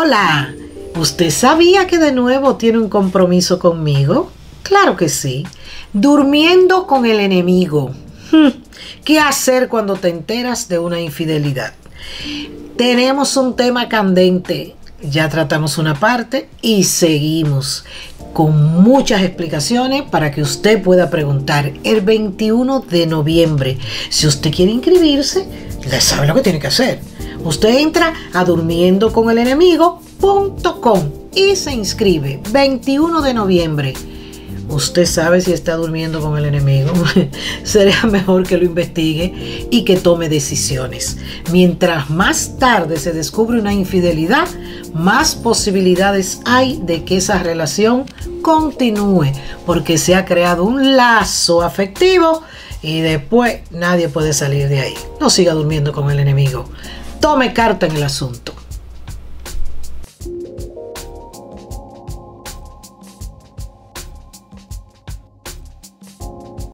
Hola, ¿usted sabía que de nuevo tiene un compromiso conmigo? Claro que sí. Durmiendo con el enemigo. Hmm, ¿Qué hacer cuando te enteras de una infidelidad? Tenemos un tema candente. Ya tratamos una parte y seguimos con muchas explicaciones para que usted pueda preguntar el 21 de noviembre. Si usted quiere inscribirse, ya sabe lo que tiene que hacer. Usted entra a durmiendoconelenemigo.com y se inscribe 21 de noviembre. Usted sabe si está durmiendo con el enemigo. Sería mejor que lo investigue y que tome decisiones. Mientras más tarde se descubre una infidelidad, más posibilidades hay de que esa relación continúe, porque se ha creado un lazo afectivo y después nadie puede salir de ahí. No siga durmiendo con el enemigo. Tome carta en el asunto.